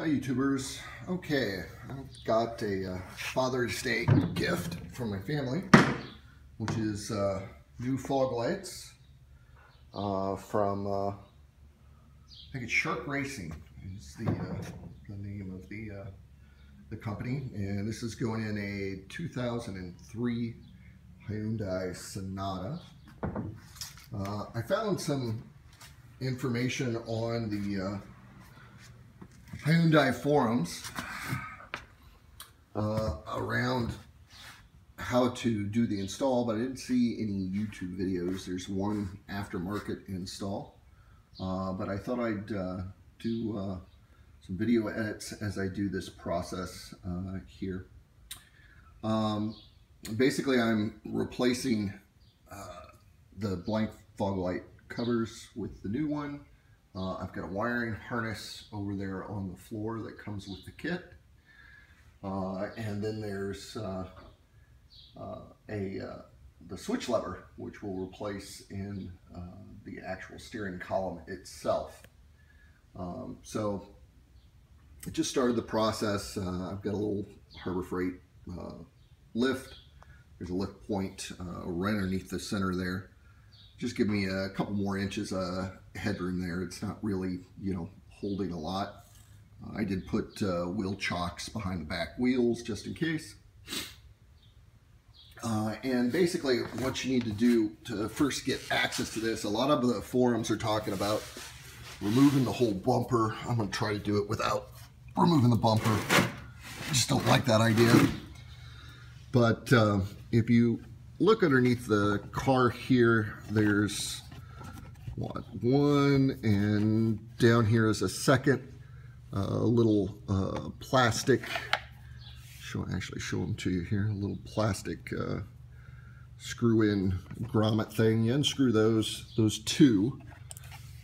Hi YouTubers. Okay, I got a uh, Father's Day gift from my family, which is uh, new fog lights uh, from, uh, I think it's Shark Racing is the, uh, the name of the, uh, the company. And this is going in a 2003 Hyundai Sonata. I found some information on the Hyundai forums uh, around how to do the install, but I didn't see any YouTube videos. There's one aftermarket install, uh, but I thought I'd uh, do uh, some video edits as I do this process uh, here. Um, basically, I'm replacing uh, the blank fog light covers with the new one uh, I've got a wiring harness over there on the floor that comes with the kit. Uh, and then there's uh, uh a uh, the switch lever, which will replace in uh, the actual steering column itself. Um, so it just started the process. I've got a little Harbor Freight lift. There's a lift point right underneath the center there just give me a couple more inches of headroom there. It's not really, you know, holding a lot. Uh, I did put uh, wheel chocks behind the back wheels just in case. Uh, and basically what you need to do to first get access to this, a lot of the forums are talking about removing the whole bumper. I'm going to try to do it without removing the bumper. I just don't like that idea. But uh, if you look underneath the car here, there's what, one, and down here is a second uh, little uh, plastic, show, actually show them to you here, a little plastic uh, screw-in grommet thing. You unscrew those, those two,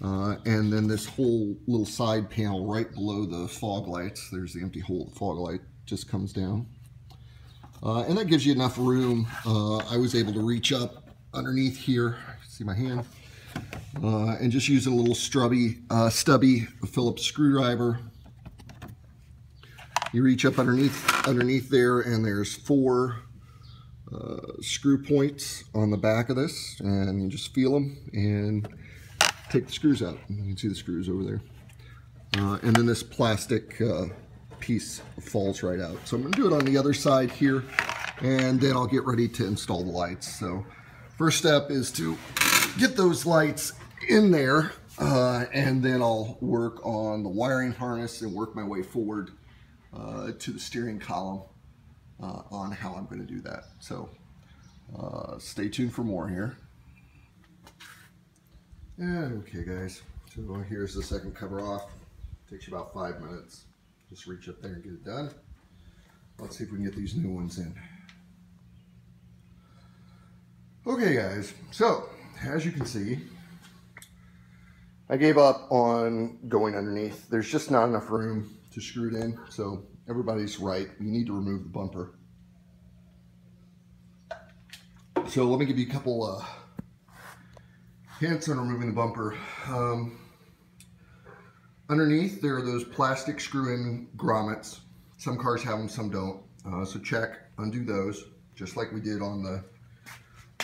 uh, and then this whole little side panel right below the fog lights, there's the empty hole, the fog light just comes down. Uh, and that gives you enough room. Uh, I was able to reach up underneath here, see my hand, uh, and just use a little stubby, uh, stubby Phillips screwdriver. You reach up underneath, underneath there, and there's four uh, screw points on the back of this, and you just feel them and take the screws out. You can see the screws over there. Uh, and then this plastic piece falls right out. So I'm going to do it on the other side here and then I'll get ready to install the lights. So first step is to get those lights in there uh, and then I'll work on the wiring harness and work my way forward uh, to the steering column uh, on how I'm going to do that. So uh, stay tuned for more here. And okay guys, so here's the second cover off. Takes you about five minutes. Just reach up there and get it done. Let's see if we can get these new ones in. Okay guys, so as you can see, I gave up on going underneath. There's just not enough room to screw it in, so everybody's right. You need to remove the bumper. So let me give you a couple uh, hints on removing the bumper. Um, Underneath, there are those plastic screw-in grommets. Some cars have them, some don't. Uh, so check, undo those, just like we did on the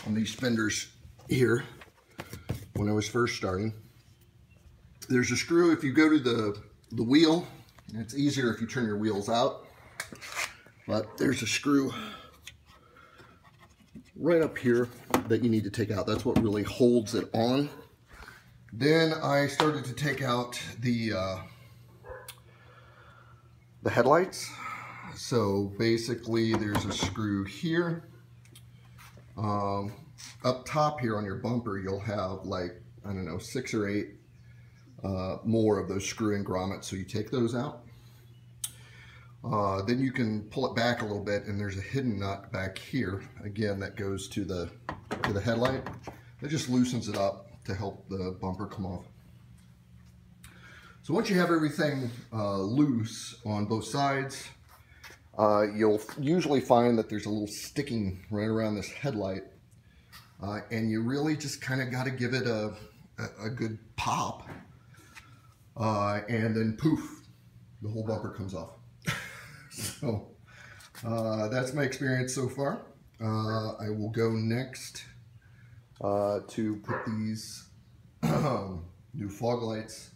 on these fenders here when I was first starting. There's a screw, if you go to the, the wheel, it's easier if you turn your wheels out, but there's a screw right up here that you need to take out. That's what really holds it on. Then I started to take out the uh, the headlights. So basically there's a screw here. Um, up top here on your bumper, you'll have like, I don't know, six or eight uh, more of those screw-in grommets. So you take those out. Uh, then you can pull it back a little bit and there's a hidden nut back here. Again, that goes to the, to the headlight. It just loosens it up to help the bumper come off. So once you have everything uh, loose on both sides, uh, you'll usually find that there's a little sticking right around this headlight. Uh, and you really just kind of got to give it a, a, a good pop. Uh, and then poof, the whole bumper comes off. so uh, that's my experience so far. Uh, I will go next uh, to put these new fog lights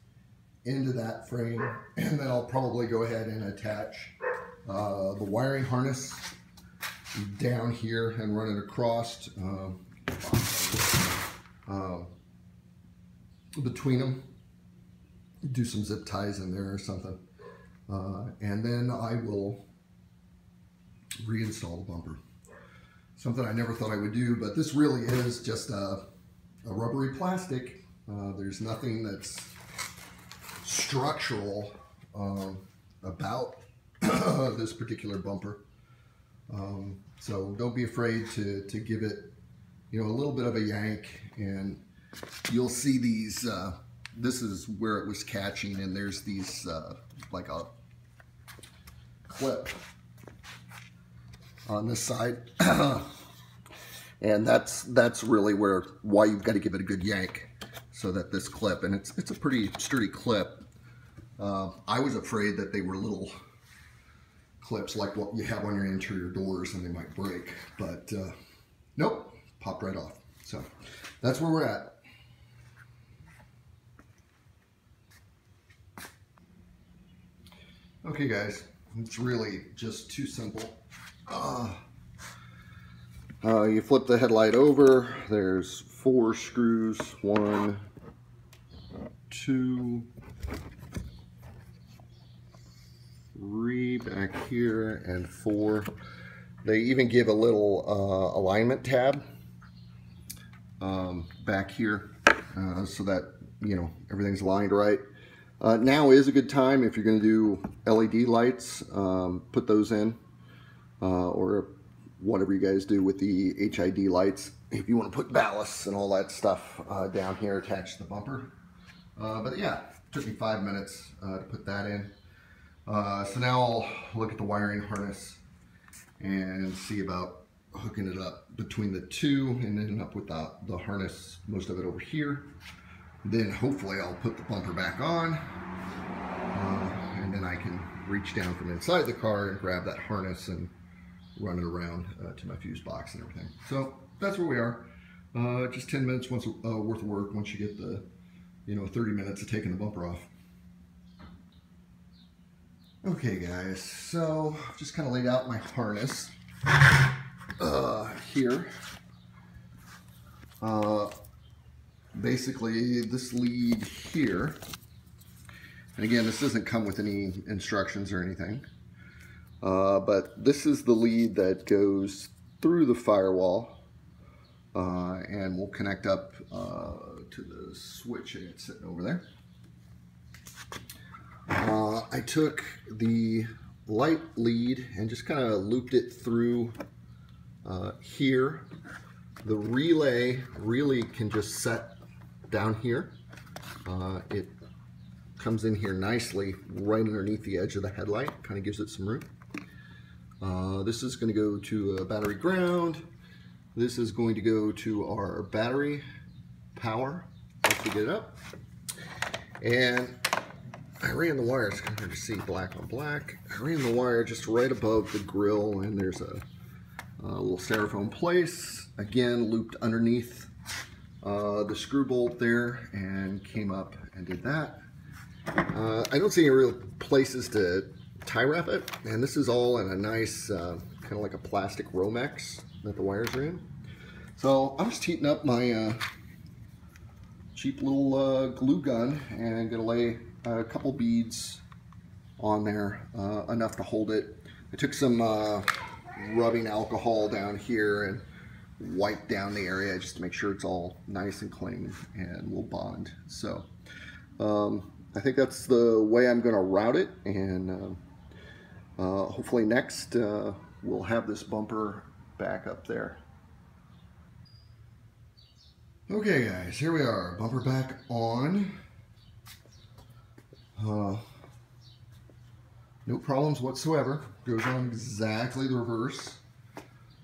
into that frame and then I'll probably go ahead and attach uh, the wiring harness down here and run it across um, between them do some zip ties in there or something. Uh, and then I will reinstall the bumper. Something I never thought I would do but this really is just a, a rubbery plastic. Uh, there's nothing that's structural um, about this particular bumper. Um, so don't be afraid to, to give it, you know, a little bit of a yank and you'll see these, uh, this is where it was catching and there's these, uh, like a clip on this side. and that's, that's really where, why you've got to give it a good yank so that this clip, and it's, it's a pretty sturdy clip. Uh, I was afraid that they were little clips like what you have on your interior doors and they might break, but uh, nope, popped right off. So that's where we're at. Okay guys, it's really just too simple. Uh, uh, you flip the headlight over, there's four screws, one, two, three back here, and four. They even give a little uh, alignment tab um, back here uh, so that, you know, everything's lined right. Uh, now is a good time if you're going to do LED lights, um, put those in, uh, or whatever you guys do with the HID lights. If you want to put ballasts and all that stuff uh, down here attached to the bumper. Uh, but yeah, took me five minutes uh, to put that in. So now I'll look at the wiring harness and see about hooking it up between the two and then up with the, the harness, most of it over here. Then hopefully I'll put the bumper back on uh, and then I can reach down from inside the car and grab that harness and run it around uh, to my fuse box and everything. So that's where we are. Uh, just 10 minutes once, uh, worth of work once you get the, you know, 30 minutes of taking the bumper off. Okay guys, so I've just kind of laid out my harness uh, here. Uh, basically this lead here, and again this doesn't come with any instructions or anything, uh, but this is the lead that goes through the firewall uh, and will connect up uh, to the switch it's sitting over there. Uh, I took the light lead and just kind of looped it through uh, here. The relay really can just set down here. Uh, it comes in here nicely right underneath the edge of the headlight, kind of gives it some room. Uh, this is going to go to a battery ground. This is going to go to our battery power once we get it up. And I ran the wire, it's kind of hard to see black on black. I ran the wire just right above the grill and there's a, a little styrofoam place, again looped underneath uh, the screw bolt there and came up and did that. Uh, I don't see any real places to tie wrap it and this is all in a nice uh, kind of like a plastic Romex that the wires are in. So I'm just heating up my uh, cheap little uh, glue gun and gonna lay a couple beads on there, uh, enough to hold it. I took some uh, rubbing alcohol down here and wipe down the area just to make sure it's all nice and clean and will bond. So um, I think that's the way I'm going to route it and uh, uh, hopefully next uh, we'll have this bumper back up there. Okay guys, here we are, bumper back on. No problems whatsoever. Goes on exactly the reverse.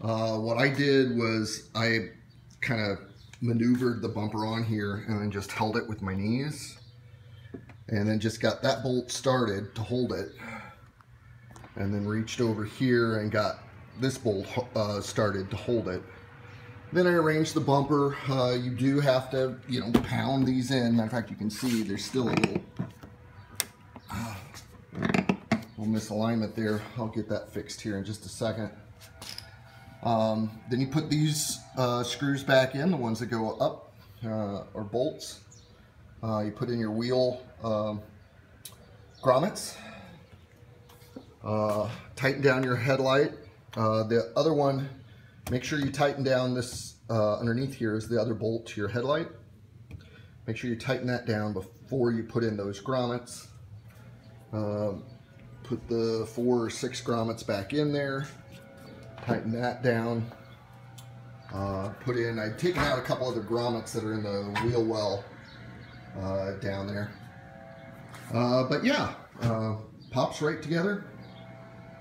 Uh, what I did was I kind of maneuvered the bumper on here and then just held it with my knees. and then just got that bolt started to hold it and then reached over here and got this bolt uh, started to hold it. Then I arranged the bumper. Uh, you do have to, you know, pound these in. Matter of fact, you can see there's still a little, little misalignment there. I'll get that fixed here in just a second. Um, then you put these uh, screws back in, the ones that go up, uh, or bolts. Uh, you put in your wheel um, grommets. Uh, tighten down your headlight. Uh, the other one, make sure you tighten down this uh, underneath here is the other bolt to your headlight. Make sure you tighten that down before you put in those grommets. Um, put the four or six grommets back in there tighten that down. Uh, put in, I've taken out a couple other grommets that are in the wheel well uh, down there. Uh, but yeah, uh, pops right together.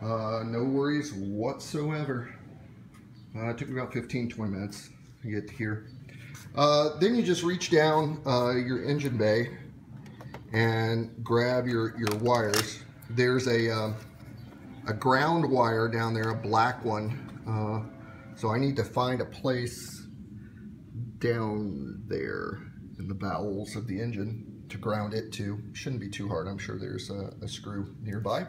Uh, no worries whatsoever. Uh, it took me about 15, 20 minutes to get here. then you just reach down your engine bay and grab your, your wires. There's a um, a ground wire down there, a black one. Uh, so I need to find a place down there in the bowels of the engine to ground it to. Shouldn't be too hard. I'm sure there's a, a screw nearby.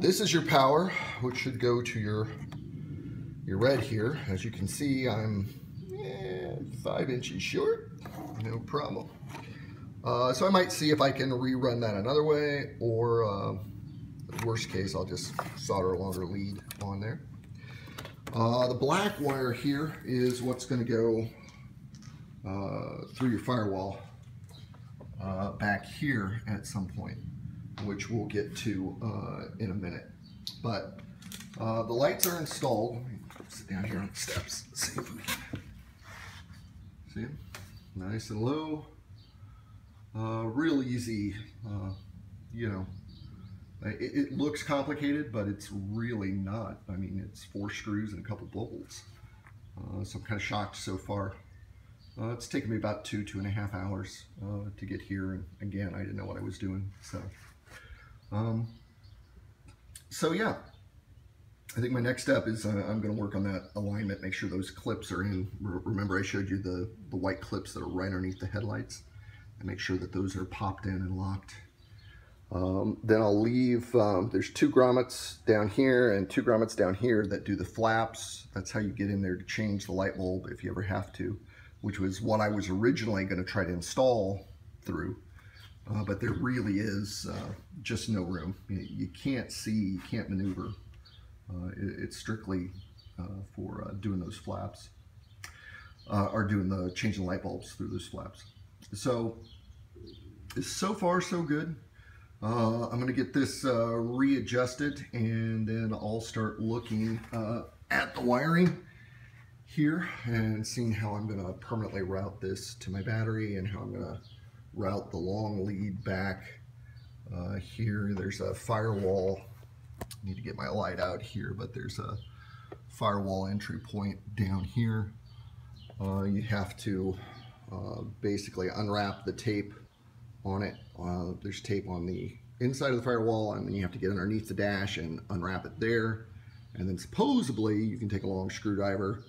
This is your power, which should go to your your red here. As you can see, I'm eh, five inches short. No problem. Uh, so I might see if I can rerun that another way or uh, worst case, I'll just solder a longer lead on there. Uh, the black wire here is what's going to go uh, through your firewall uh, back here at some point, which we'll get to in a minute. But the lights are installed. Sit down here on the steps. See if we can see them. Nice and low. Uh, real easy, you know, it, it, looks complicated, but it's really not. I mean, it's four screws and a couple bolts. Uh, so I'm kind of shocked so far. Uh, it's taken me about two, two and a half hours uh, to get here. And again, I didn't know what I was doing. So, um, so yeah, I think my next step is uh, I'm going to work on that alignment, make sure those clips are in. remember I showed you the, the white clips that are right underneath the headlights and make sure that those are popped in and locked um, then I'll leave, um, there's two grommets down here and two grommets down here that do the flaps. That's how you get in there to change the light bulb if you ever have to, which was what I was originally going to try to install through. Uh, but there really is uh, just no room. You, you, can't see, you can't maneuver. Uh, it, it's strictly uh, for uh, doing those flaps uh, or doing the changing light bulbs through those flaps. So, so far so good. Uh, I'm going to get this uh, readjusted and then I'll start looking uh, at the wiring here and seeing how I'm going to permanently route this to my battery and how I'm going to route the long lead back uh, here. There's a firewall. I need to get my light out here, but there's a firewall entry point down here. Uh, you have to uh, basically unwrap the tape on it. Uh, there's tape on the inside of the firewall and then you have to get underneath the dash and unwrap it there. And then supposedly you can take a long screwdriver,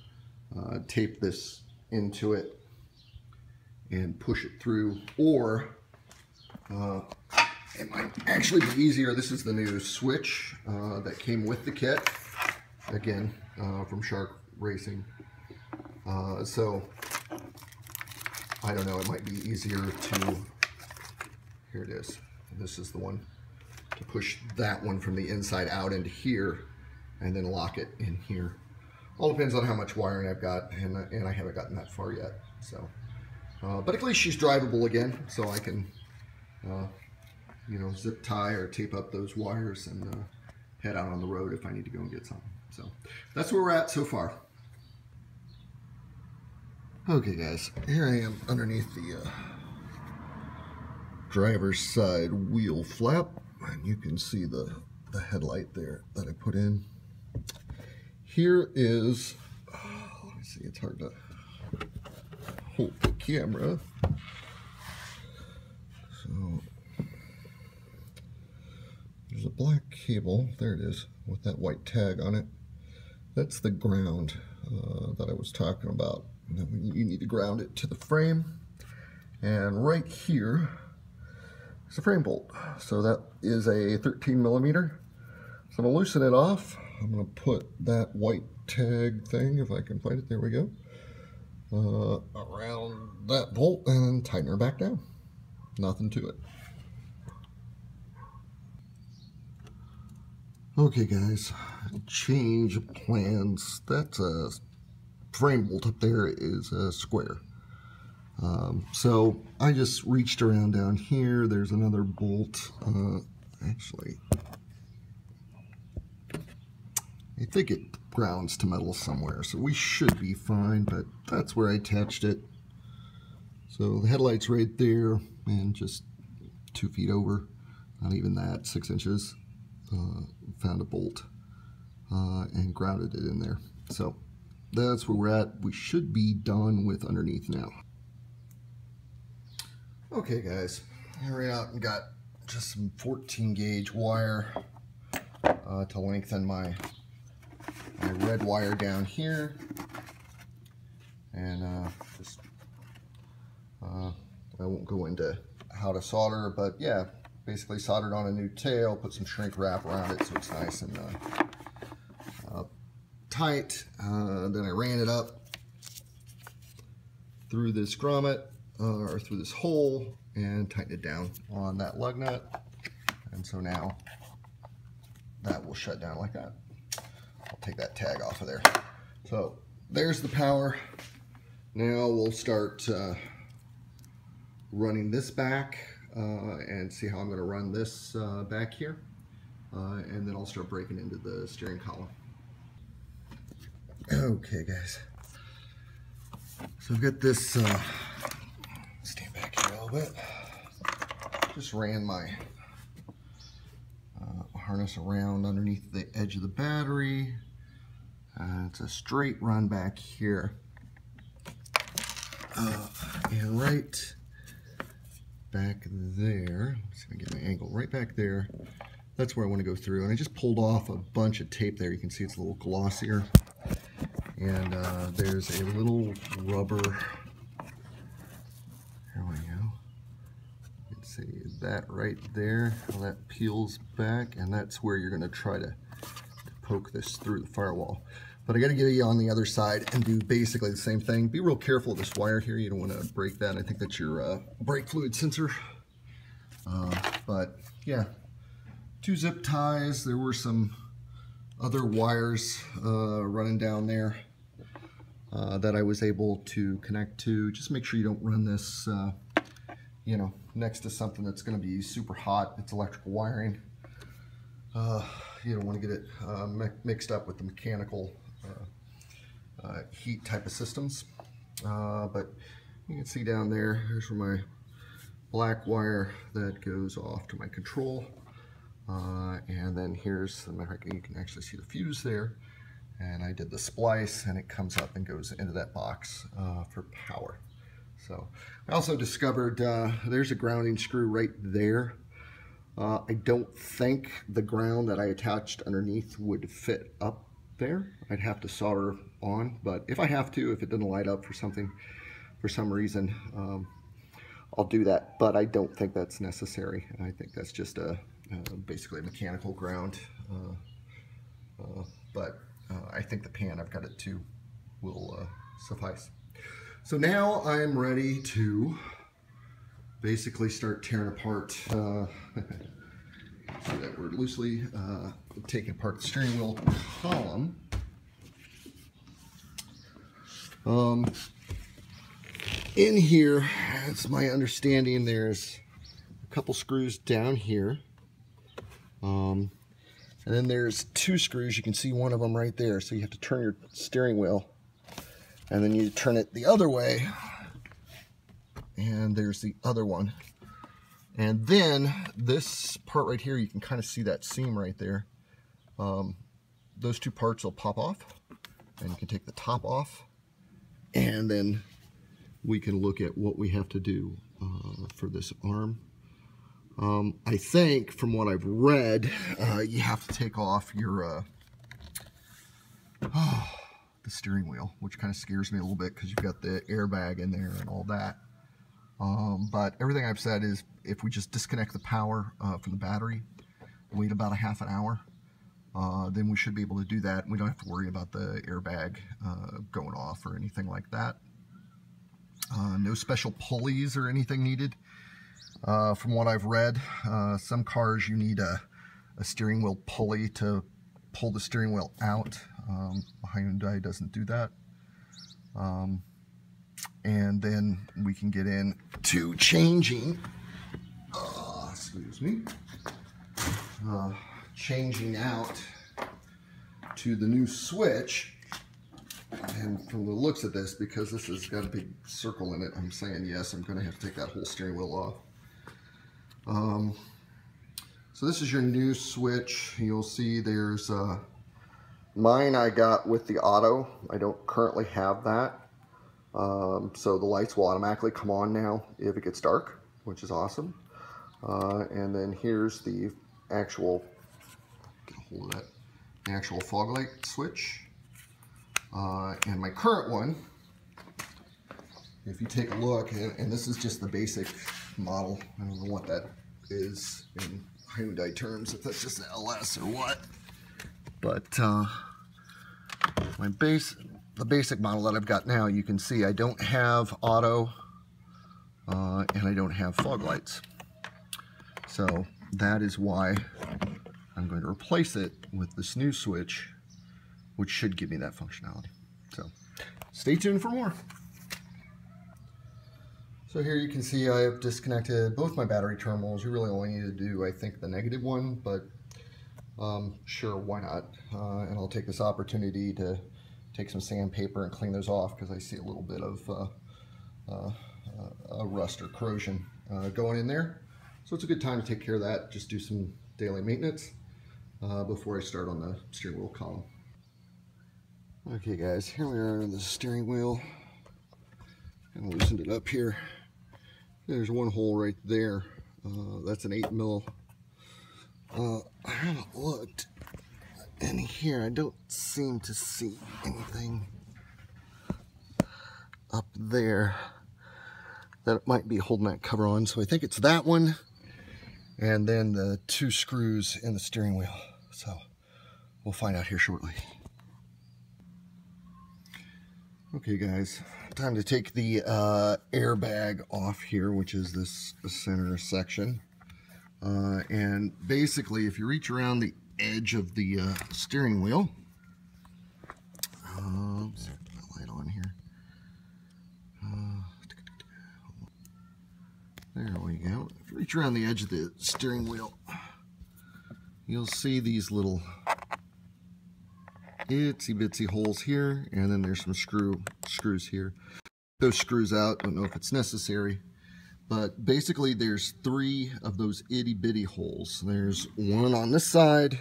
uh, tape this into it and push it through or uh, it might actually be easier. This is the new switch uh, that came with the kit, again, from Shark Racing. So, I don't know, it might be easier to here it is. This is the one to push that one from the inside out into here and then lock it in here. All depends on how much wiring I've got and, and I haven't gotten that far yet. So, uh, But at least she's drivable again so I can, uh, you know, zip tie or tape up those wires and uh, head out on the road if I need to go and get something. So that's where we're at so far. Okay guys, here I am underneath the uh, driver's side wheel flap and you can see the, the headlight there that I put in. Here is, oh, let me see, it's hard to hold the camera. So, there's a black cable, there it is, with that white tag on it. That's the ground uh, that I was talking about you need to ground it to the frame. And right here is a frame bolt. So that is a 13 millimeter. So I'm gonna loosen it off. I'm gonna put that white tag thing, if I can find it, there we go, uh, around that bolt and tighten her back down. Nothing to it. Okay guys, change plans. That's a frame bolt up there is a square. Um, so I just reached around down here. There's another bolt. Uh, actually, I think it grounds to metal somewhere. So we should be fine, but that's where I attached it. So the headlight's right there and just two feet over, not even that, six inches. Uh, found a bolt uh, and grounded it in there. So that's where we're at. We should be done with underneath now. Okay guys, I ran out and got just some 14 gauge wire uh, to lengthen my, my red wire down here. And uh, just, uh, I won't go into how to solder, but yeah, basically soldered on a new tail, put some shrink wrap around it so it's nice and uh, uh, tight. Uh, then I ran it up through this grommet uh, or through this hole and tighten it down on that lug nut. And so now that will shut down like that. I'll take that tag off of there. So there's the power. Now we'll start uh, running this back uh, and see how I'm going to run this uh, back here. Uh, and then I'll start breaking into the steering column. Okay guys, so I've got this, uh, stand back here a little bit, just ran my uh, harness around underneath the edge of the battery. Uh, it's a straight run back here. Uh, and right back there, let's see if I get my angle, right back there, that's where I want to go through. And I just pulled off a bunch of tape there. You can see it's a little glossier and uh, there's a little rubber here we go. Can see that right there that peels back and that's where you're going to try to poke this through the firewall. But I got to get you on the other side and do basically the same thing. Be real careful of this wire here you don't want to break that. I think that's your uh, brake fluid sensor. Uh, but yeah two zip ties. There were some other wires uh, running down there uh, that I was able to connect to. Just make sure you don't run this, uh, you know, next to something that's going to be super hot. It's electrical wiring. Uh, you don't want to get it uh, mixed up with the mechanical uh, heat type of systems. but you can see down there, here's where my black wire that goes off to my control. and then here's, you can actually see the fuse there and I did the splice and it comes up and goes into that box uh, for power. So I also discovered uh, there's a grounding screw right there. Uh, I don't think the ground that I attached underneath would fit up there. I'd have to solder on, but if I have to, if it doesn't light up for something, for some reason, um, I'll do that. But I don't think that's necessary. I think that's just a, basically a mechanical ground. Uh, uh, but uh, I think the pan I've got it to will uh, suffice. So now I'm ready to basically start tearing apart, uh, that word loosely, uh, taking apart the steering wheel column. Um, in here, it's my understanding there's a couple screws down here. Um, and then there's two screws. You can see one of them right there. So you have to turn your steering wheel. And then you turn it the other way. And there's the other one. And then this part right here, you can kind of see that seam right there. Um, those two parts will pop off. And you can take the top off. And then we can look at what we have to do uh, for this arm. Um, I think, from what I've read, uh, you have to take off your uh, oh, the steering wheel, which kind of scares me a little bit because you've got the airbag in there and all that. Um, but everything I've said is if we just disconnect the power uh, from the battery, wait about a half an hour, uh, then we should be able to do that. We don't have to worry about the airbag uh, going off or anything like that. Uh, no special pulleys or anything needed. Uh, from what I've read, uh, some cars you need a, a, steering wheel pulley to pull the steering wheel out. Um, Hyundai doesn't do that. Um, and then we can get in to changing, uh, excuse me, uh, changing out to the new switch. And from the looks of this, because this has got a big circle in it, I'm saying yes, I'm going to have to take that whole steering wheel off. Um, so this is your new switch. You'll see there's mine I got with the auto. I don't currently have that. Um, so the lights will automatically come on now if it gets dark, which is awesome. Uh, and then here's the actual, hold that, the actual fog light switch. Uh, and my current one, if you take a look, and, and, this is just the basic model, I don't know what that is in Hyundai terms, if that's just an LS or what, but uh, my base, the basic model that I've got now, you can see I don't have auto uh, and I don't have fog lights. So that is why I'm going to replace it with this new switch, which should give me that functionality. So stay tuned for more. So here you can see I have disconnected both my battery terminals. You really only need to do, I think, the negative one, but um, sure, why not? Uh, and I'll take this opportunity to take some sandpaper and clean those off because I see a little bit of uh, uh, uh, rust or corrosion uh, going in there. So it's a good time to take care of that, just do some daily maintenance uh, before I start on the steering wheel column. Okay guys, here we are on the steering wheel. Of loosened it up here. There's one hole right there. Uh, that's an 8 mil. I haven't looked in here, I don't seem to see anything up there that might be holding that cover on. So I think it's that one and then the two screws in the steering wheel. So we'll find out here shortly. Okay guys, time to take the uh, airbag off here, which is this center section. Uh, and basically, if you reach around the edge of the uh, steering wheel. Oops, light on here. Uh, there we go. If you reach around the edge of the steering wheel, you'll see these little itsy bitsy holes here, and then there's some screw screws here. Those screws out, don't know if it's necessary. But basically there's three of those itty bitty holes. There's one on this side,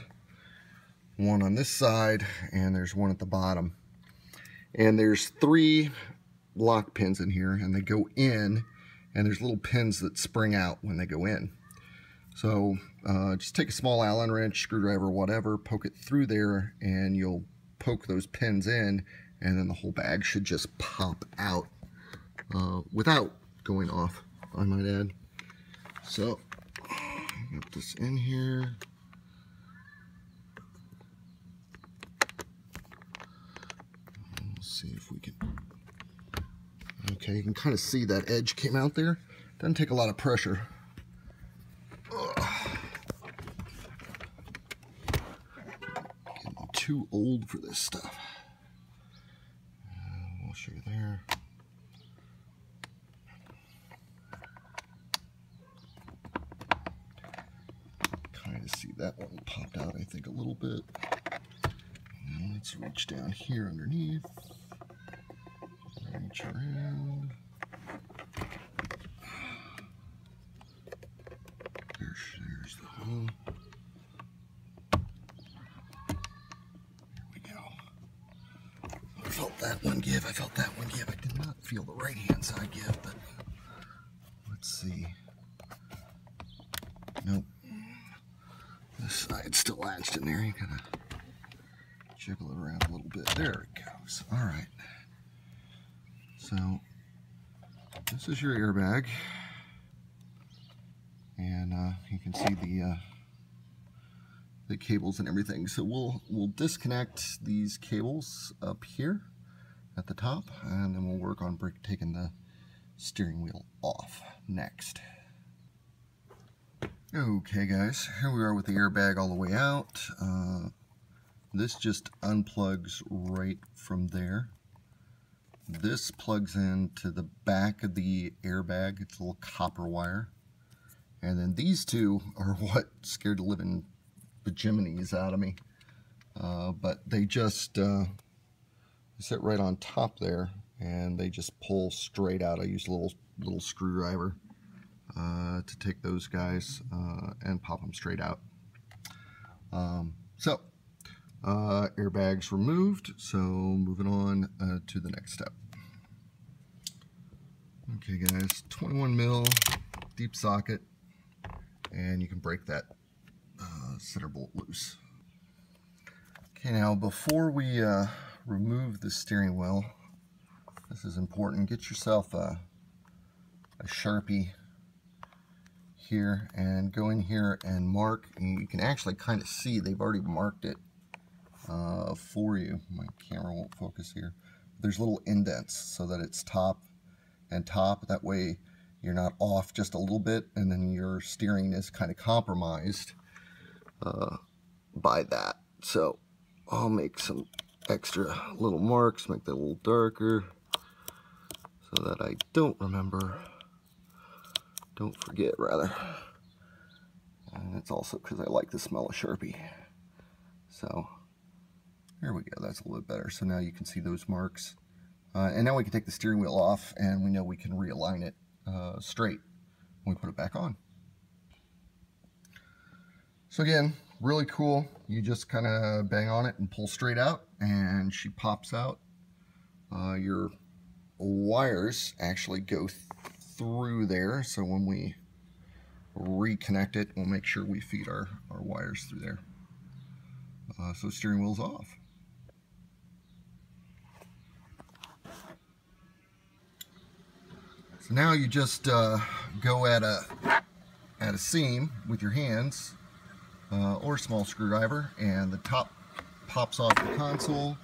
one on this side, and there's one at the bottom. And there's three lock pins in here, and they go in, and there's little pins that spring out when they go in. So uh, just take a small Allen wrench, screwdriver, whatever, poke it through there, and you'll poke those pins in, and then the whole bag should just pop out uh, without going off. I might add. So, get this in here. Let's see if we can. Okay, you can kind of see that edge came out there. Doesn't take a lot of pressure. Getting too old for this stuff. Uh, we'll show you there. Kind of see that one popped out, I think, a little bit. Let's reach down here underneath. Reach around. There's, there's the hole. There we go. I felt that one give. I felt that one give. I did not feel the right hand side give, but let's see. Nope. This side's still latched in there. You gotta jiggle it around a little bit. There it goes. All right. So this is your airbag, and uh, you can see the uh, the cables and everything. So we'll we'll disconnect these cables up here at the top, and then we'll work on taking the steering wheel off next. Okay guys, here we are with the airbag all the way out. Uh, this just unplugs right from there. This plugs into the back of the airbag. It's a little copper wire. And then these two are what scared the living bejiminies out of me. Uh, but they just uh, sit right on top there and they just pull straight out. I use a little, little screwdriver uh, to take those guys uh, and pop them straight out. Um, so uh, airbags removed, so moving on uh, to the next step. Okay guys, 21 mil deep socket, and you can break that uh, center bolt loose. Okay, now before we uh, remove the steering wheel, this is important, get yourself a, a Sharpie here and go in here and mark, and you can actually kind of see they've already marked it uh, for you. My camera won't focus here. There's little indents so that it's top and top. That way you're not off just a little bit and then your steering is kind of compromised uh, by that. So I'll make some extra little marks, make that a little darker so that I don't remember, don't forget rather. And it's also because I like the smell of Sharpie. So there we go, that's a little better. So now you can see those marks. Uh, and now we can take the steering wheel off and we know we can realign it uh, straight when we put it back on. So again, really cool. You just kind of bang on it and pull straight out and she pops out. Uh, your wires actually go through there. So when we reconnect it, we'll make sure we feed our, our wires through there. Uh, so steering wheel's off. So now you just uh, go at a at a seam with your hands uh, or a small screwdriver and the top pops off the console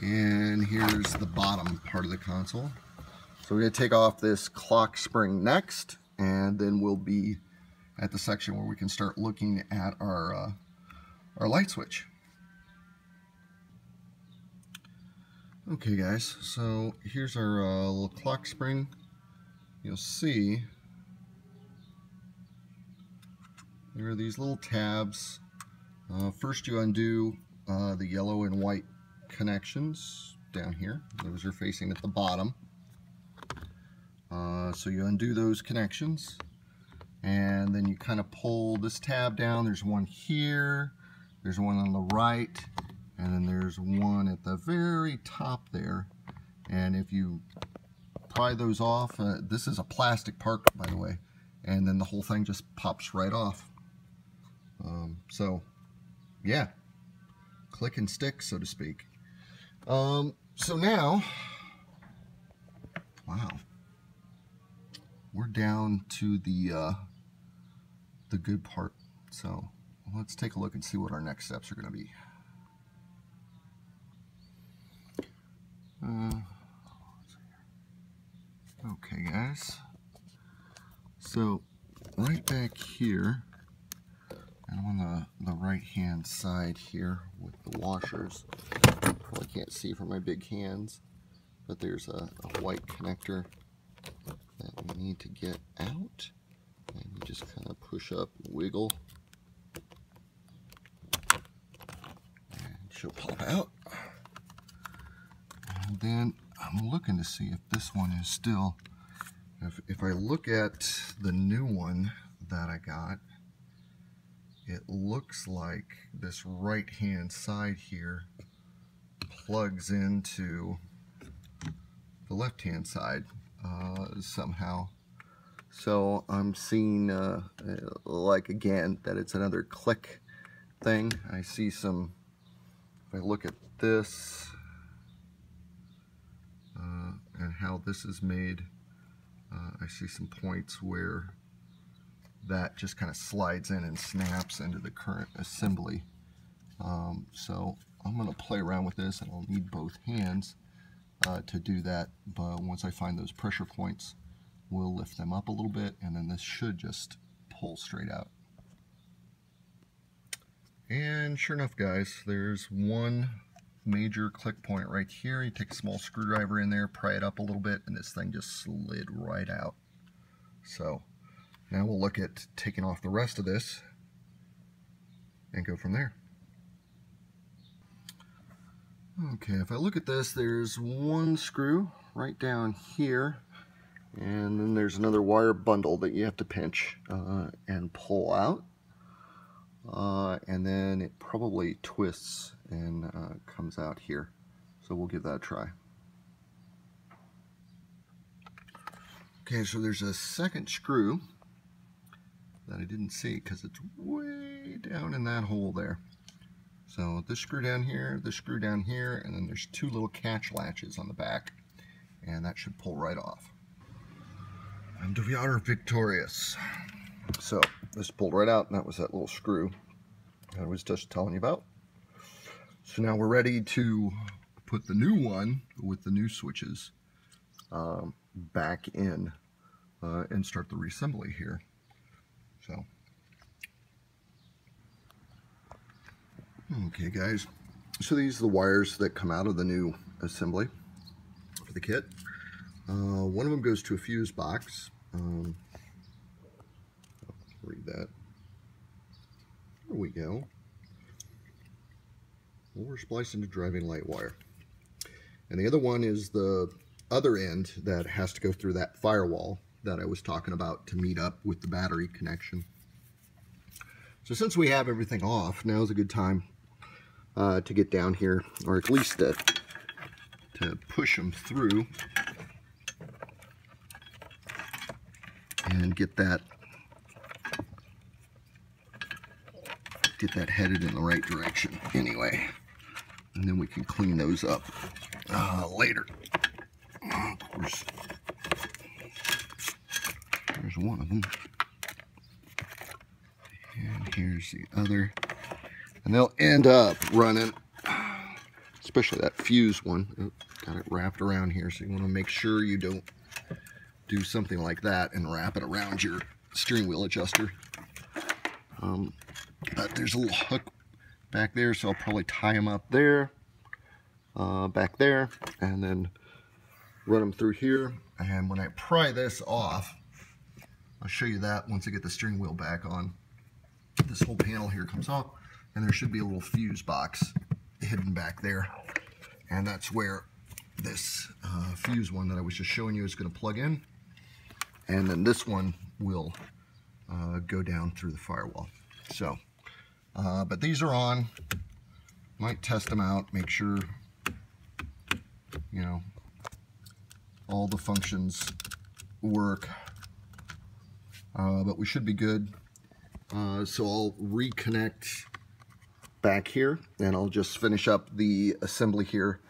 and here's the bottom part of the console. So we're going to take off this clock spring next and then we'll be at the section where we can start looking at our, uh, our light switch. Okay guys, so here's our uh, little clock spring you'll see there are these little tabs. Uh, first you undo uh, the yellow and white connections down here. Those are facing at the bottom. Uh, so you undo those connections and then you kind of pull this tab down. There's one here, there's one on the right, and then there's one at the very top there. And if you pry those off. Uh, this is a plastic part, by the way, and then the whole thing just pops right off. Um, so, yeah, click and stick, so to speak. Um, so now, wow, we're down to the uh, the good part. So let's take a look and see what our next steps are going to be. Uh, Okay guys, so right back here, and I'm on the, the right hand side here with the washers. Probably can't see from my big hands, but there's a, a white connector that we need to get out. And just kind of push up, wiggle, and she'll pop out. And then I'm looking to see if this one is still, if, if I look at the new one that I got, it looks like this right hand side here plugs into the left hand side uh, somehow. So I'm seeing, uh, like again, that it's another click thing. I see some, if I look at this, uh, and how this is made, uh, I see some points where that just kind of slides in and snaps into the current assembly. Um, so I'm going to play around with this and I'll need both hands uh, to do that. But once I find those pressure points, we'll lift them up a little bit and then this should just pull straight out. And sure enough guys, there's one major click point right here. You take a small screwdriver in there, pry it up a little bit, and this thing just slid right out. So now we'll look at taking off the rest of this and go from there. Okay, if I look at this, there's one screw right down here, and then there's another wire bundle that you have to pinch uh, and pull out. Uh, and then it probably twists and uh, comes out here. So we'll give that a try. Okay, so there's a second screw that I didn't see because it's way down in that hole there. So this screw down here, this screw down here, and then there's two little catch latches on the back, and that should pull right off. And we are victorious. So this pulled right out, and that was that little screw I was just telling you about. So now we're ready to put the new one with the new switches um, back in uh, and start the reassembly here. So, okay guys, so these are the wires that come out of the new assembly for the kit. Uh, one of them goes to a fuse box. Um, read that. There we go. Well, we're splicing to driving light wire. And the other one is the other end that has to go through that firewall that I was talking about to meet up with the battery connection. So since we have everything off, now is a good time uh, to get down here, or at least to, to push them through and get that get that headed in the right direction anyway and then we can clean those up uh, later of course there's one of them. And here's the other. And they'll end up running, especially that fuse one. Oh, got it wrapped around here, so you want to make sure you don't do something like that and wrap it around your steering wheel adjuster. Um, but there's a little hook back there, so I'll probably tie them up there, uh, back there, and then run them through here. And when I pry this off, I'll show you that once I get the steering wheel back on. This whole panel here comes off and there should be a little fuse box hidden back there. And that's where this uh, fuse one that I was just showing you is going to plug in. And then this one will uh, go down through the firewall. So, uh, but these are on. Might test them out, make sure, you know, all the functions work uh, but we should be good. Uh, so I'll reconnect back here and I'll just finish up the assembly here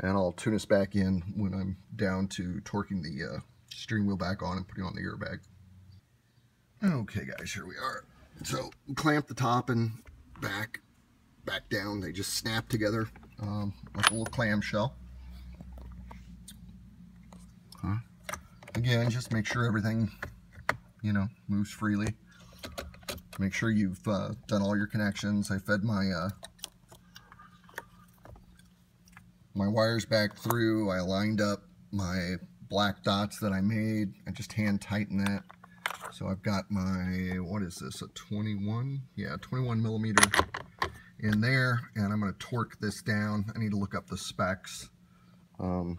and I'll tune us back in when I'm down to torquing the uh, steering wheel back on and putting on the airbag. Okay guys, here we are. So clamp the top and back, back down. They just snap together um, like a little clamshell. Huh? Again, just make sure everything you know, moves freely. Make sure you've uh, done all your connections. I fed my uh, my wires back through. I lined up my black dots that I made. I just hand tighten that. So I've got my, what is this, a 21? Yeah, 21 millimeter in there. And I'm going to torque this down. I need to look up the specs. Um,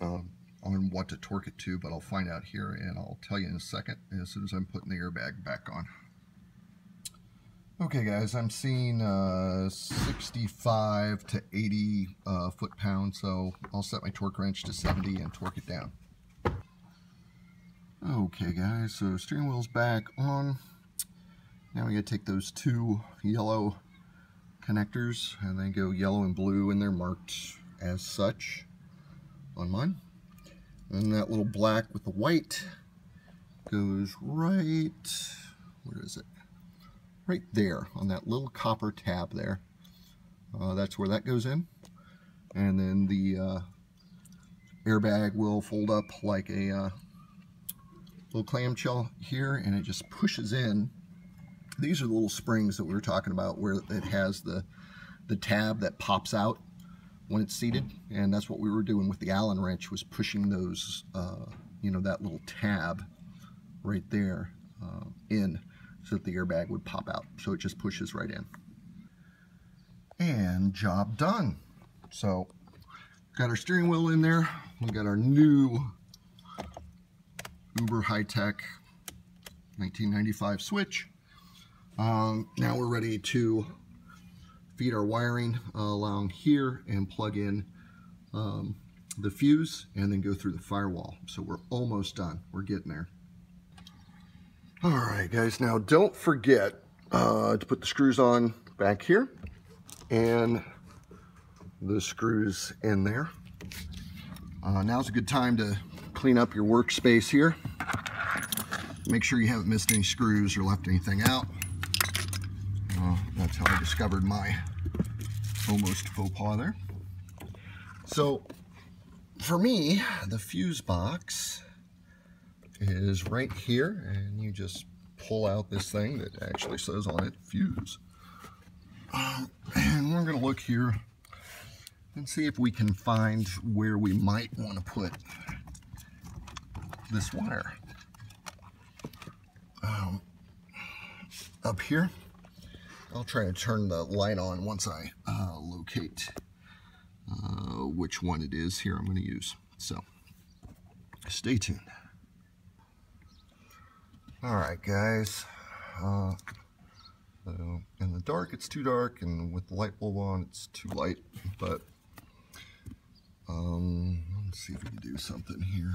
um, on what to torque it to, but I'll find out here and I'll tell you in a second as soon as I'm putting the airbag back on. Okay guys, I'm seeing uh, 65 to 80 uh, foot-pounds, so I'll set my torque wrench to 70 and torque it down. Okay guys, so steering wheel's back on. Now we gotta take those two yellow connectors and they go yellow and blue and they're marked as such on mine. And that little black with the white goes right, where is it? Right there on that little copper tab there. Uh, that's where that goes in. And then the uh, airbag will fold up like a uh, little clamshell here and it just pushes in. These are the little springs that we were talking about where it has the, the tab that pops out when it's seated and that's what we were doing with the Allen wrench was pushing those, uh, you know, that little tab right there uh, in so that the airbag would pop out. So it just pushes right in. And job done. So got our steering wheel in there. We got our new uber high-tech 1995 switch. Um, now we're ready to feed our wiring uh, along here and plug in um, the fuse and then go through the firewall. So we're almost done. We're getting there. All right, guys. Now don't forget uh, to put the screws on back here and the screws in there. Uh, now's a good time to clean up your workspace here. Make sure you haven't missed any screws or left anything out. Uh, that's how I discovered my almost faux pas there. So for me, the fuse box is right here and you just pull out this thing that actually says on it fuse. And we're going to look here and see if we can find where we might want to put this wire. Um, up here, I'll try to turn the light on once I uh, locate uh, which one it is here I'm going to use. So, stay tuned. Alright guys, uh, in the dark it's too dark and with the light bulb on it's too light, but um, let's see if we can do something here.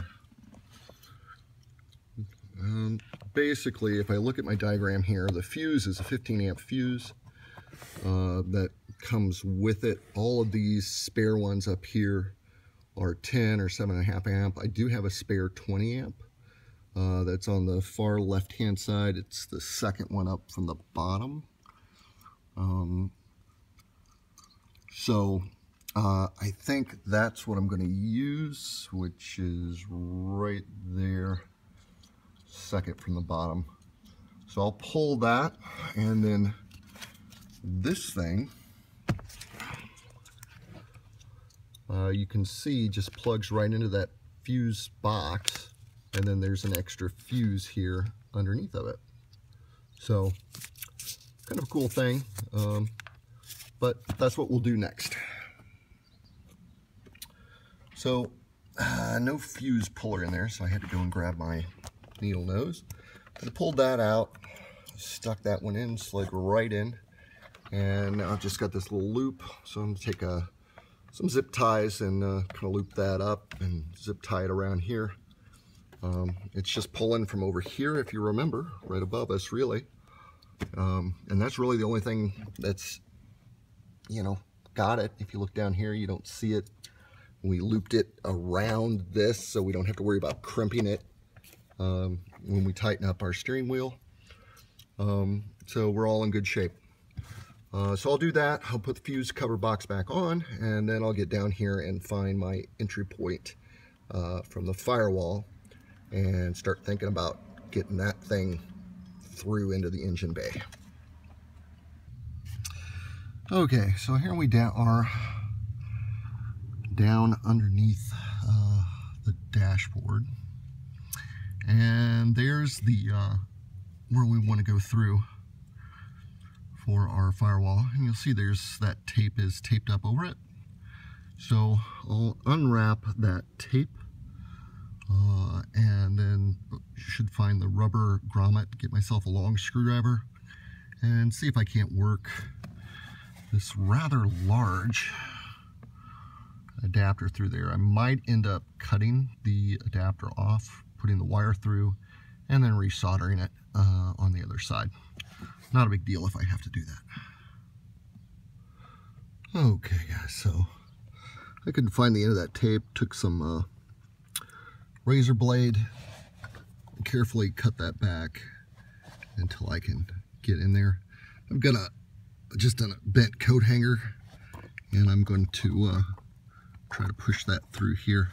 Um, basically, if I look at my diagram here, the fuse is a 15 amp fuse uh, that comes with it. All of these spare ones up here are 10 or 7.5 amp. I do have a spare 20 amp uh, that's on the far left hand side. It's the second one up from the bottom. Um, so uh, I think that's what I'm going to use, which is right there second from the bottom. So I'll pull that and then this thing uh, you can see just plugs right into that fuse box and then there's an extra fuse here underneath of it. So kind of a cool thing, um, but that's what we'll do next. So uh, no fuse puller in there, so I had to go and grab my needle nose. I pulled that out, stuck that one in, slid right in, and now I've just got this little loop. So I'm gonna take a, uh, some zip ties and uh, kind of loop that up and zip tie it around here. Um, it's just pulling from over here, if you remember, right above us, really. Um, and that's really the only thing that's, you know, got it. If you look down here, you don't see it. We looped it around this so we don't have to worry about crimping it um, when we tighten up our steering wheel. Um, so we're all in good shape. Uh, so I'll do that. I'll put the fuse cover box back on and then I'll get down here and find my entry point uh, from the firewall and start thinking about getting that thing through into the engine bay. Okay, so here we are down underneath uh, the dashboard. And there's the uh, where we want to go through for our firewall. And you'll see there's that tape is taped up over it. So I'll unwrap that tape uh, and then should find the rubber grommet, get myself a long screwdriver and see if I can't work this rather large adapter through there. I might end up cutting the adapter off putting the wire through and then resoldering it uh, on the other side. Not a big deal if I have to do that. Okay guys, so I couldn't find the end of that tape. Took some uh, razor blade, carefully cut that back until I can get in there. I've got a just a bent coat hanger and I'm going to uh, try to push that through here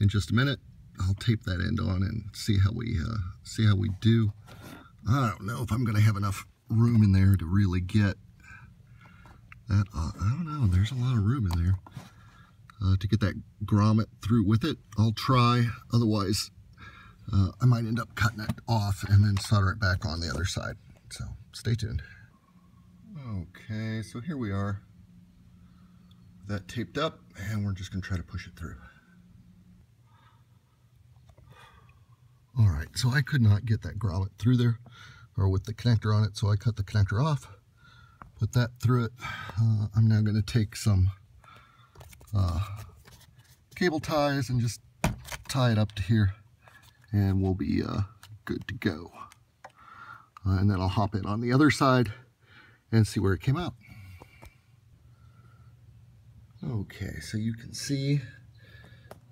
in just a minute. I'll tape that end on and see how we uh, see how we do. I don't know if I'm going to have enough room in there to really get that. Uh, I don't know. There's a lot of room in there uh, to get that grommet through with it. I'll try. Otherwise, uh, I might end up cutting it off and then solder it back on the other side. So stay tuned. Okay, so here we are. That taped up, and we're just going to try to push it through. All right, so I could not get that grommet through there or with the connector on it, so I cut the connector off, put that through it. Uh, I'm now going to take some uh, cable ties and just tie it up to here, and we'll be uh, good to go. Uh, and then I'll hop in on the other side and see where it came out. Okay, so you can see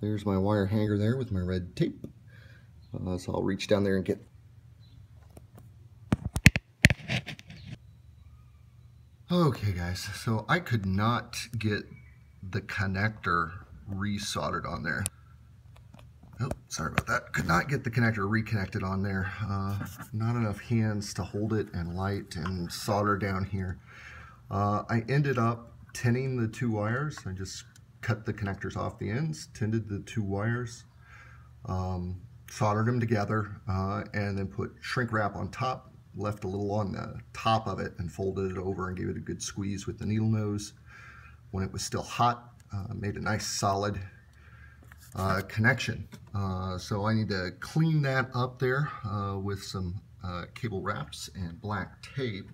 there's my wire hanger there with my red tape. Uh, so I'll reach down there and get Okay guys, so I could not get the connector resoldered on there. Oh, sorry about that. Could not get the connector reconnected on there. Uh, not enough hands to hold it and light and solder down here. Uh, I ended up tinning the two wires. I just cut the connectors off the ends, tinned the two wires, um, soldered them together, uh, and then put shrink wrap on top, left a little on the top of it and folded it over and gave it a good squeeze with the needle nose. When it was still hot, uh, made a nice solid uh, connection. Uh, so I need to clean that up there uh, with some uh, cable wraps and black tape.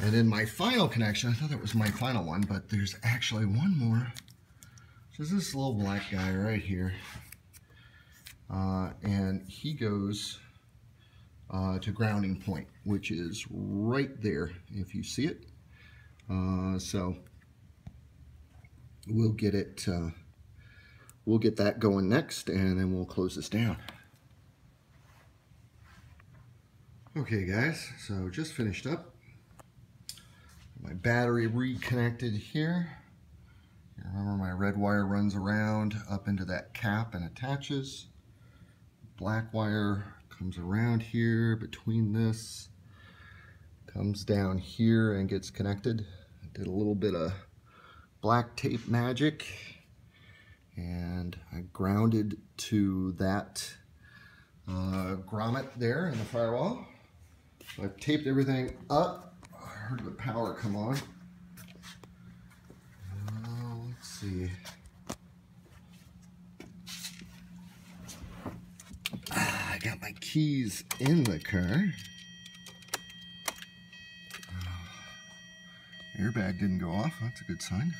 And then my final connection, I thought that was my final one, but there's actually one more. So this little black guy right here. And he goes uh, to grounding point, which is right there, if you see it. Uh, so we'll get it, uh, we'll get that going next, and then we'll close this down. Okay guys, so just finished up. My battery reconnected here. Remember my red wire runs around up into that cap and attaches black wire comes around here between this, comes down here and gets connected. I did a little bit of black tape magic and I grounded to that uh, grommet there in the firewall. So I've taped everything up. I heard the power come on. Uh, let's see. I got my keys in the car. airbag didn't go off. That's a good sign.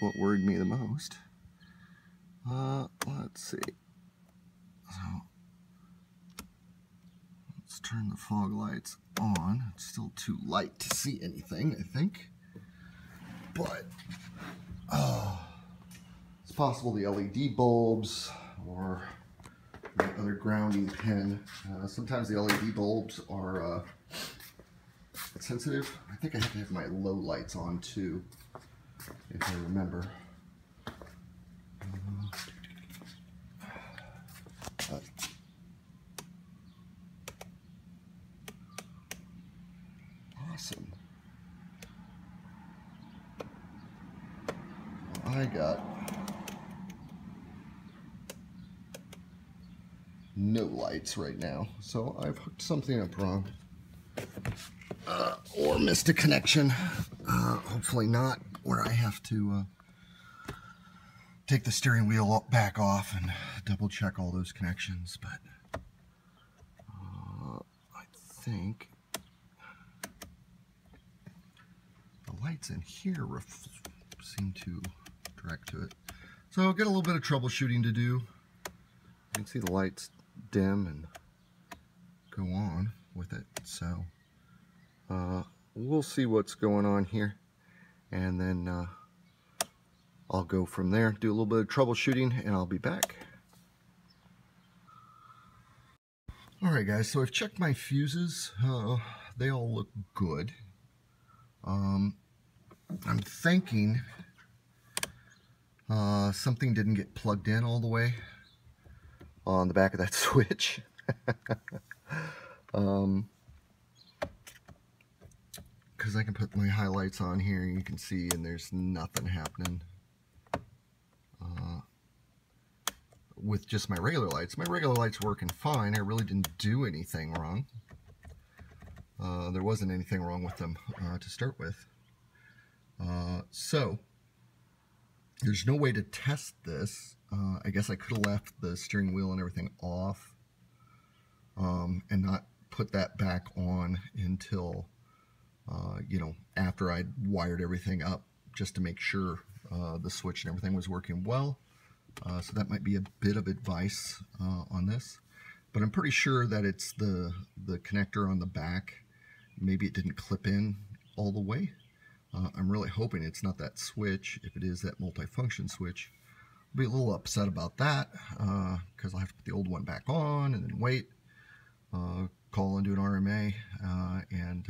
What worried me the most. Uh, let's see. So, let's turn the fog lights on. It's still too light to see anything, I think. But, oh, it's possible the LED bulbs or the other grounding pin. Uh, sometimes the LED bulbs are uh, sensitive. I think I have to have my low lights on too, if I remember. Awesome. I got no lights right now. So I've hooked something up wrong. Uh, or missed a connection. Uh, hopefully not, where I have to uh, take the steering wheel back off and double check all those connections. But uh, I think the lights in here seem to direct to it. So I'll get a little bit of troubleshooting to do. You can see the lights dim and go on with it. So uh, we'll see what's going on here. And then uh, I'll go from there, do a little bit of troubleshooting, and I'll be back. Alright guys, so I've checked my fuses. Uh, they all look good. Um, I'm thinking uh, something didn't get plugged in all the way on the back of that switch. um, because I can put my highlights on here and you can see and there's nothing happening uh, with just my regular lights. My regular lights working fine. I really didn't do anything wrong. Uh, there wasn't anything wrong with them uh, to start with. Uh, so, there's no way to test this. Uh, I guess I could have left the steering wheel and everything off um, and not put that back on until, uh, you know, after I'd wired everything up just to make sure uh, the switch and everything was working well. Uh, so that might be a bit of advice uh, on this. But I'm pretty sure that it's the, the connector on the back. Maybe it didn't clip in all the way. Uh, I'm really hoping it's not that switch. If it is that multifunction switch, I'll be a little upset about that because uh, I'll have to put the old one back on and then wait, call and do an RMA, and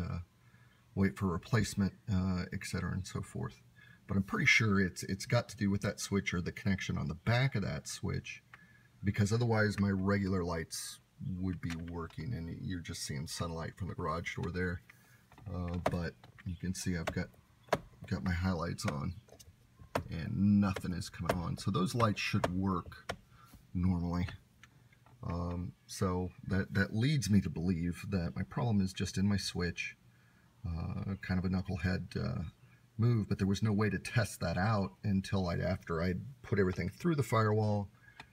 wait for replacement, uh, etc. and so forth. But I'm pretty sure it's it's got to do with that switch or the connection on the back of that switch because otherwise my regular lights would be working and you're just seeing sunlight from the garage door there. but you can see I've got got my highlights on and nothing is coming on. So those lights should work normally. Um, so that, that leads me to believe that my problem is just in my switch, uh, kind of a knucklehead uh, move, but there was no way to test that out until I'd after I'd put everything through the firewall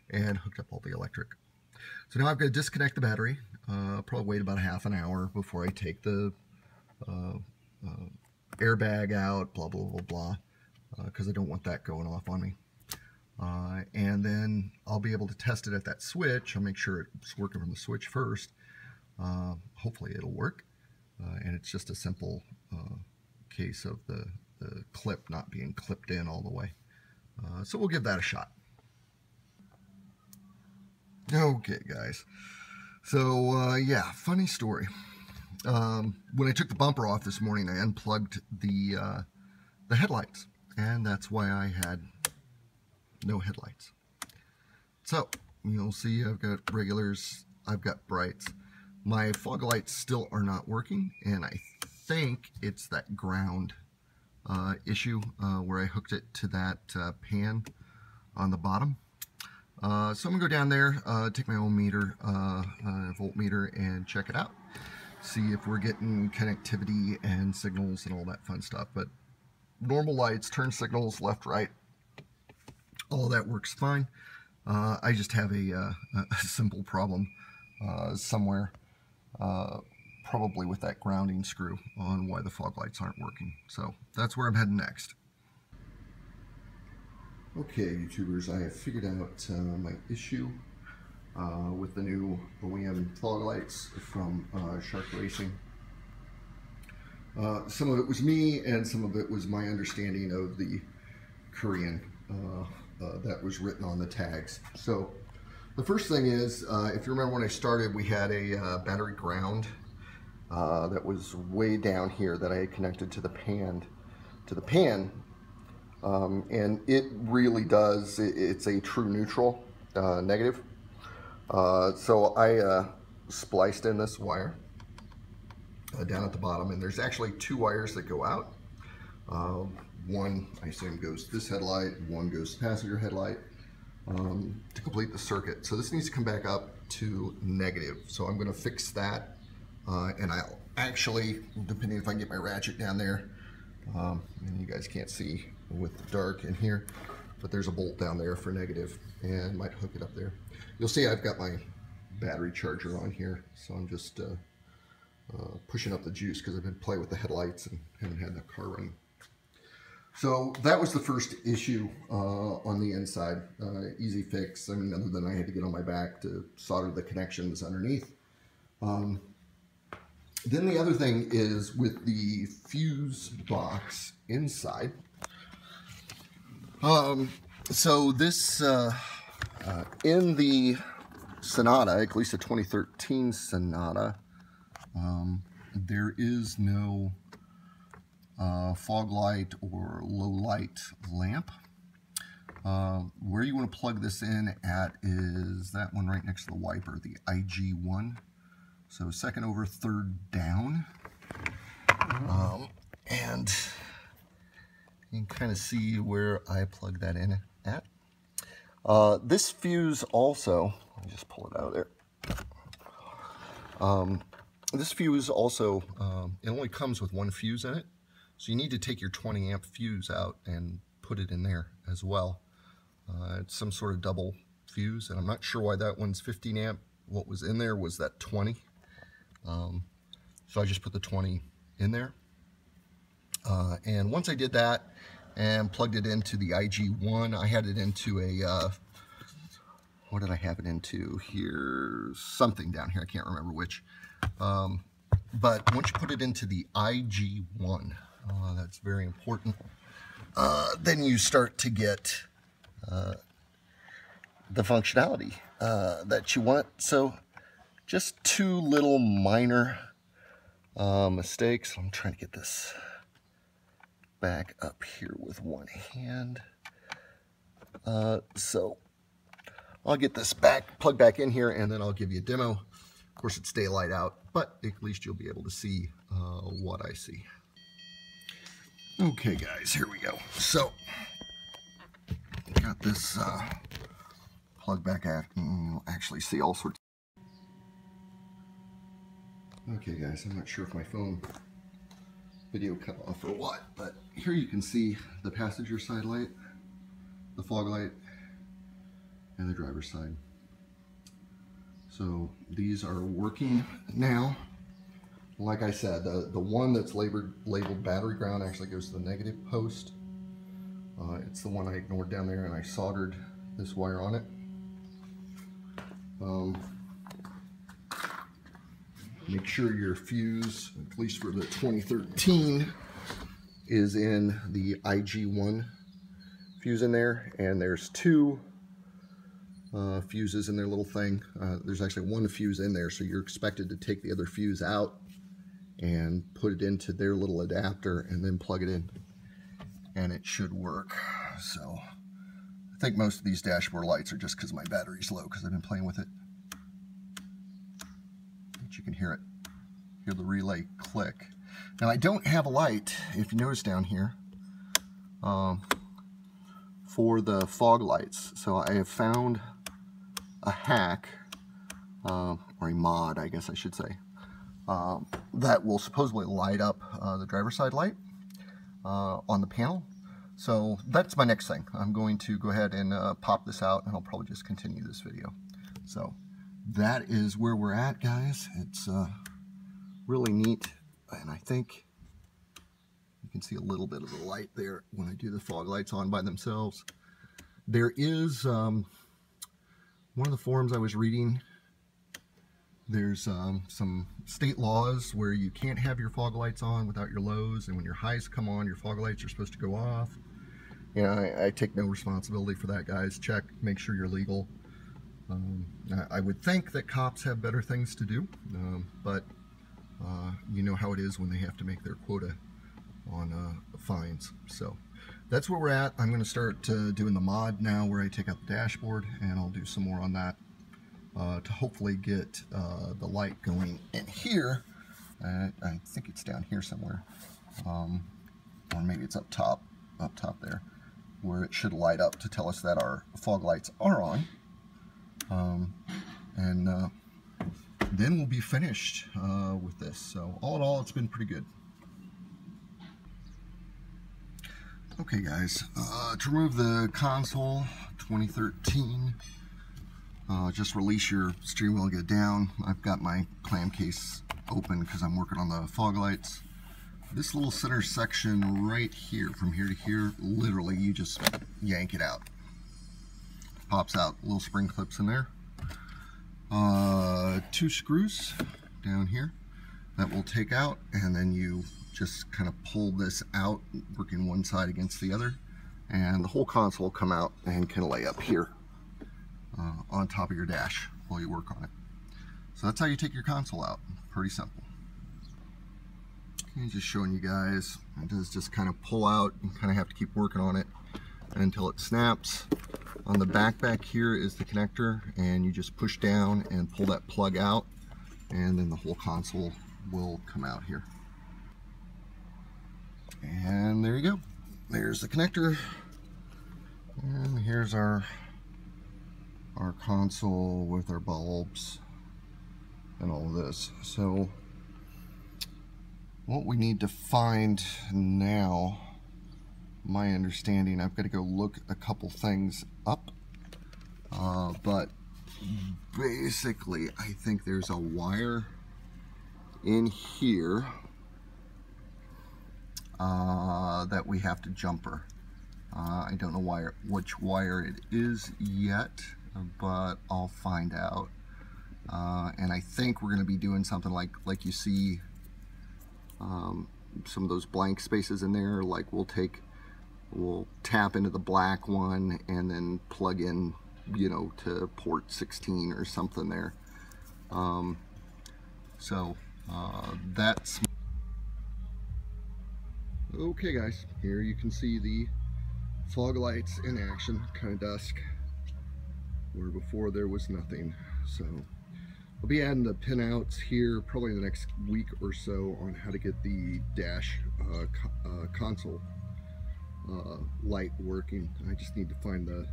and hooked up all the electric. So now I've got to disconnect the battery, uh, probably wait about half an hour before I take the uh, uh, airbag out, blah, blah, blah, blah, because I don't want that going off on me. Uh, and then I'll be able to test it at that switch. I'll make sure it's working from the switch first. Uh, hopefully it'll work. Uh, and it's just a simple uh, case of the, the clip not being clipped in all the way. Uh, so we'll give that a shot. Okay, guys. So, yeah, funny story um, when I took the bumper off this morning, I unplugged the uh, the headlights, and that's why I had no headlights. So you'll see I've got regulars, I've got brights. My fog lights still are not working, and I think it's that ground uh, issue uh, where I hooked it to that uh, pan on the bottom. Uh, so I'm gonna go down there, uh, take my own meter, voltmeter, and check it out see if we're getting connectivity and signals and all that fun stuff. But normal lights, turn signals left, right, all that works fine. Uh, I just have a, uh, a simple problem uh, somewhere, uh, probably with that grounding screw on why the fog lights aren't working. So that's where I'm heading next. Okay, YouTubers, I have figured out uh, my issue uh, with the new OEM fog lights from uh, Shark Racing. Uh, some of it was me and some of it was my understanding of the Korean uh, that was written on the tags. So the first thing is, uh, if you remember when I started, we had a battery ground that was way down here that I had connected to the pan, to the pan, um, and it really does, it, it's a true neutral, negative. Uh, so I uh, spliced in this wire uh, down at the bottom and there's actually two wires that go out. One I assume goes this headlight, one goes passenger headlight um, to complete the circuit. So this needs to come back up to negative. So I'm going to fix that uh, and I'll actually, depending if I can get my ratchet down there, um, and you guys can't see with the dark in here, but there's a bolt down there for negative and might hook it up there. You'll see I've got my battery charger on here, so I'm just uh, uh, pushing up the juice because I've been playing with the headlights and haven't had the car running. So that was the first issue uh, on the inside. Uh, easy fix. I mean, other than I had to get on my back to solder the connections underneath. Um, then the other thing is with the fuse box inside. Um, so this, uh, uh, in the Sonata, at least the 2013 Sonata, um, there is no uh, fog light or low light lamp. Uh, where you want to plug this in at is that one right next to the wiper, the IG1. So second over, third down. Um, and you can kind of see where I plug that in at. Uh, this fuse also, let me just pull it out of there. Um, this fuse also, um, it only comes with one fuse in it. So you need to take your 20 amp fuse out and put it in there as well. Uh, it's some sort of double fuse, and I'm not sure why that one's 15 amp. What was in there was that 20. Um, so I just put the 20 in there. Uh, and once I did that and plugged it into the IG1, I had it into a, uh, what did I have it into here? Something down here, I can't remember which. Um, but once you put it into the IG1, that's very important, uh, then you start to get uh, the functionality uh, that you want. So just two little minor uh, mistakes. I'm trying to get this back up here with one hand. Uh, so I'll get this back, plug back in here, and then I'll give you a demo. Of course, it's daylight out, but at least you'll be able to see uh, what I see. Okay, guys, here we go. So, got this uh, plug back at, and you'll actually see all sorts Okay guys, I'm not sure if my phone video cut off or what, but here you can see the passenger side light, the fog light, and the driver's side. So these are working now. Like I said, the, the one that's labeled, labeled battery ground actually goes to the negative post. Uh, it's the one I ignored down there and I soldered this wire on it. Um, Make sure your fuse, at least for the 2013, is in the IG1 fuse in there. And there's two uh, fuses in their little thing. Uh, there's actually one fuse in there, so you're expected to take the other fuse out and put it into their little adapter and then plug it in. And it should work. So I think most of these dashboard lights are just because my battery's low because I've been playing with it But you can hear it, hear the relay click. Now I don't have a light, if you notice down here, um, for the fog lights. So I have found a hack, uh, or a mod I guess I should say, um, that will supposedly light up uh, the driver's side light uh, on the panel. So that's my next thing. I'm going to go ahead and uh, pop this out and I'll probably just continue this video. So that is where we're at, guys. It's uh, really neat, and I think you can see a little bit of the light there when I do the fog lights on by themselves. There is um, one of the forums I was reading. There's um, some state laws where you can't have your fog lights on without your lows, and when your highs come on, your fog lights are supposed to go off. You know, I, I take no responsibility for that, guys. Check, make sure you're legal. Um, I would think that cops have better things to do, um, but uh, you know how it is when they have to make their quota on uh, fines. So that's where we're at. I'm going to start uh, doing the mod now where I take out the dashboard and I'll do some more on that uh, to hopefully get uh, the light going in here. I think it's down here somewhere. Um, or maybe it's up top, up top there, where it should light up to tell us that our fog lights are on. Um, and uh, then we'll be finished uh, with this. So all in all, it's been pretty good. Okay guys, uh, to remove the console 2013, uh, just release your steering wheel and get down. I've got my clam case open because I'm working on the fog lights. this little center section right here, from here to here, literally you just yank it out. Pops out, little spring clips in there. Uh, two screws down here that will take out and then you just kind of pull this out working one side against the other and the whole console will come out and can lay up here uh, on top of your dash while you work on it. So that's how you take your console out. Pretty simple. Okay, just showing you guys. It does just kind of pull out. You kind of have to keep working on it until it snaps. On the back back here is the connector and you just push down and pull that plug out and then the whole console will come out here. And there you go. There's the connector. And here's our our console with our bulbs and all this. So what we need to find now, my understanding, I've got to go look a couple things up, uh, but basically I think there's a wire in here uh, that we have to jumper. Uh, I don't know which wire it is yet, but I'll find out. Uh, and I think we're going to be doing something like like you see um, some of those blank spaces in there. Like we'll take, we'll tap into the black one and then plug in, you know, to port 16 or something there. Um, so uh, that's okay guys here you can see the fog lights in action kind of dusk where before there was nothing. So I'll be adding the pinouts here probably in the next week or so on how to get the dash uh, co uh, console uh, light working. I just need to find the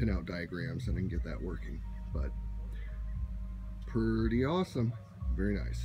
pinout diagrams and I can get that working. But pretty awesome. Very nice